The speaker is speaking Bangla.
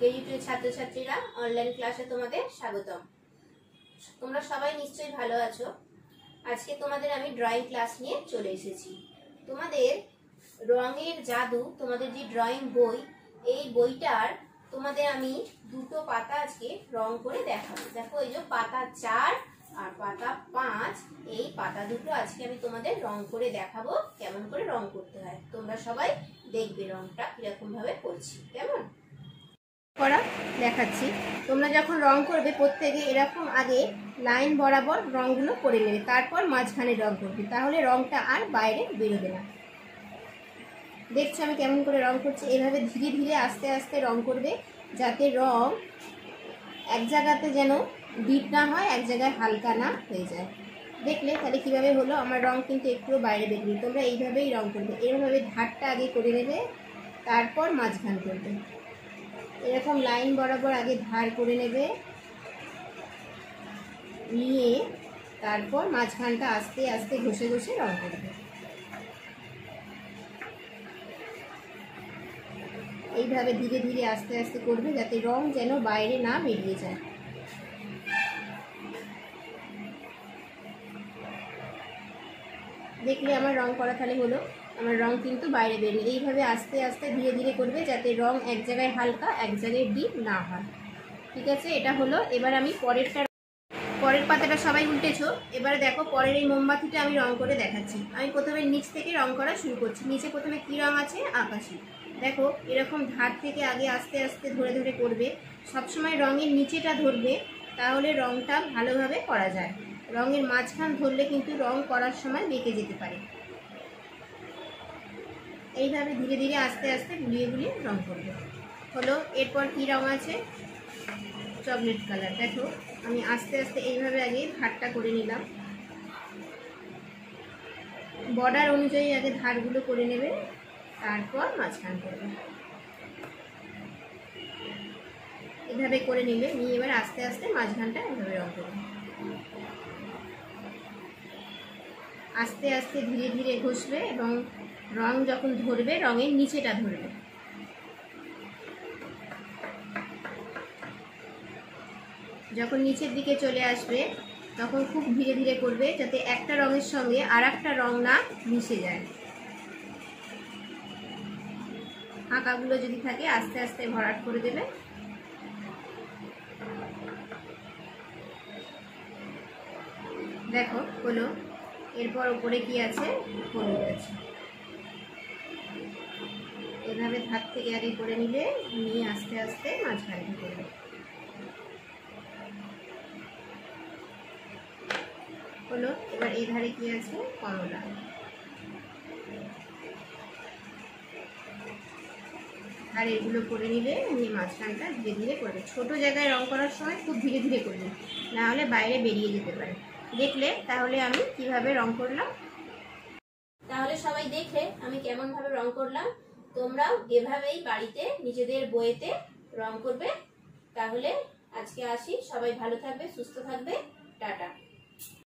কেজি ছাত্রছাত্রীরা অনলাইন ক্লাসে তোমাদের স্বাগতম। তোমরা সবাই নিশ্চয়ই ভালো আছো। আজকে তোমাদের আমি ড্রয়িং ক্লাস নিয়ে চলে এসেছি। তোমাদের রঙের জাদু, তোমাদের যে ড্রয়িং বই, এই বইটার তোমাদের আমি দুটো পাতা আজকে রং করে দেখাবো। দেখো, এই যে পাতা চার আর পাতা পাঁচ, এই পাতা দুটো আজকে আমি তোমাদের রং করে দেখাবো, কেমন করে রং করতে হয়। তোমরা সবাই দেখবে রংটা কীরকম ভাবে করছি, কেমন? করা দেখাচ্ছি। তোমরা যখন রং করবে প্রত্যেকে এরকম আগে লাইন বরাবর রংগুলো করে নেবে, তারপর মাঝখানে রং করবে। তাহলে রংটা আর বাইরে বেরোবে না। দেখছ আমি কেমন করে রং করছি? এভাবে ধীরে ধীরে আস্তে আস্তে রং করবে, যাতে রং এক জায়গাতে যেন ডিপ না হয়, এক জায়গায় হালকা না হয়ে যায়। দেখলে তাহলে কীভাবে হলো? আমার রং কিন্তু একটু বাইরে বেরিয়ে তোমরা এইভাবেই রং করবে। এরভাবে ধারটা আগে করে নেবে, তারপর মাঝখান করবে। এরকম লাইন বরাবর আগে ধার করে নেবে। নিয়ে তারপর মাঝখানটা আস্তে আস্তে ঘষে ঘষে রং করবে। এইভাবে ধীরে ধীরে আস্তে আস্তে করবে যাতে রং যেন বাইরে না বেরিয়ে যায়। দেখলে আমার রং করা তাহলে হলো। আমার রং কিন্তু বাইরে বেরিয়ে এইভাবে আস্তে আস্তে ধীরে ধীরে করবে যাতে রং এক জায়গায় হালকা, এক জায়গায় ডিপ না হয়। ঠিক আছে? এটা হলো। এবার আমি পরেরটা পরের পাতাটা সবাই উল্টেছো। এবার দেখো পরের এই মোমবাতিটা আমি রং করে দেখাচ্ছি। আমি প্রথমে নিচ থেকে রং করা শুরু করছি। নিচে প্রথমে কী রং আছে? আকাশি। দেখো, এরকম ধার থেকে আগে আস্তে আস্তে ধরে ধরে করবে। সবসময় রঙের নিচেটা ধরবে, তাহলে রংটা ভালোভাবে করা যায়। রঙের মাঝখান ধরলে কিন্তু রং করার সময় বেঁকে যেতে পারে। এইভাবে ধীরে ধীরে আস্তে আস্তে গুলিয়ে গুলিয়ে রং করবে। হলো, এরপর কী রং আছে? Chocolate colour. দেখো, আমি আস্তে আস্তে এইভাবে আগে ধারটা করে নিলাম। বর্ডার অনুযায়ী আগে ধারগুলো করে নেবে, তারপর মাঝখান করবে এভাবে করে নিলে, নিয়ে এবার আস্তে আস্তে মাঝখানটা এভাবে রং করবে। আস্তে আস্তে ধীরে ধীরে ঘষবে এবং রং যখন ধরবে, রঙের নিচেটা ধরবে। যখন নিচের দিকে চলে আসবে, তখন খুব ধীরে ধীরে করবে যাতে একটা রঙের সঙ্গে আর একটা রং না মিশে যায়। আঁকাগুলো যদি থাকে, আস্তে আস্তে ভরাট করে দেবে। দেখো, হলো এরপর উপরে কি আছে? হলুদ আছে এভাবে ধার থেকে আগে করে নিলে নিয়ে আস্তে আস্তে মাঝখানে করবে হলো, এবার এই ধারে কি আছে? কমলা আর এগুলো করে নিলে নিয়ে মাঝখানটা ধীরে ধীরে করবে ছোট জায়গায় রং করার সময় খুব ধীরে ধীরে করবে না হলে বাইরে বেরিয়ে যেতে পারে। দেখলে তাহলে আমি কীভাবে রং করলাম? তাহলে সবাই দেখলে আমি কেমন ভাবে রং করলাম। তোমরাও এভাবেই বাড়িতে নিজেদের বইয়েতে রং করবে। তাহলে আজকে আসি। সবাই ভালো থাকবে, সুস্থ থাকবে। টাটা।